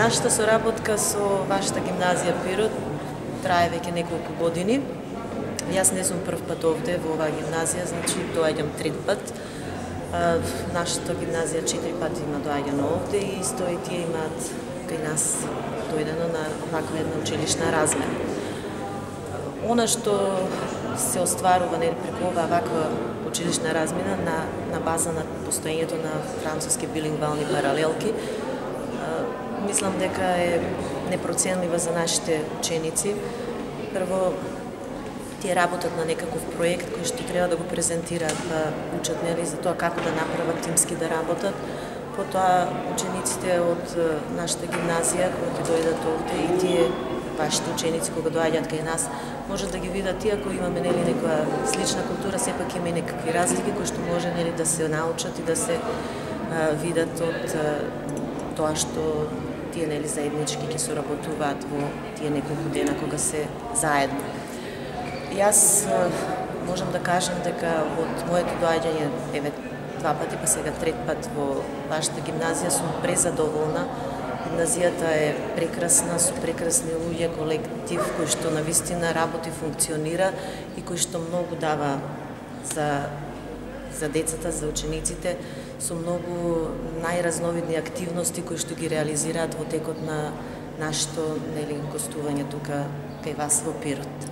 Нашата соработка со вашата гимназија Пирот трае веќе неколку години. Јас не сум прв пат овде во оваа гимназија, значи доаѓам трет пат. Нашата гимназија четири пати има доаѓано овде и исто и тие имаат кај нас дојдено на ваква една училишна размена. Она што се остварува нели преку оваа ваква училишна размена на, на база на постоењето на француски билингвални паралелки, мислам дека е непроценлива за нашите ученици. Прво, тие работат на некаков проект кој што треба да го презентираат, да учат нели за тоа како да направат тимски да работат. Потоа учениците од нашата гимназија кои ќе дојдат овде и тие вашите ученици кога доаѓаат кај нас може да ги видат иако имаме нели некоја слична култура, сепак има и некакви разлики кои што може нели да се научат и да се а, видат од а, тоа што тие нели заеднички ќе соработуваат во тие неколку дена кога се заедно. Јас можам да кажам дека од моето доаѓање, еве, два пати, па сега трет пат во вашата гимназија сум презадоволна. Гимназијата е прекрасна, со прекрасни луѓе, колектив кој што на вистина работи, функционира и кој што многу дава за за децата, за учениците, со многу најразновидни активности кои што ги реализираат во текот на нашето нели гостување тука кај вас во Пирот.